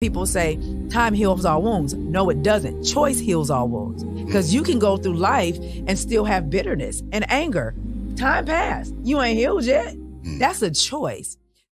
People say time heals all wounds. No, it doesn't. Choice heals all wounds. Because you can go through life and still have bitterness and anger. Time passed. You ain't healed yet. Hmm. That's a choice.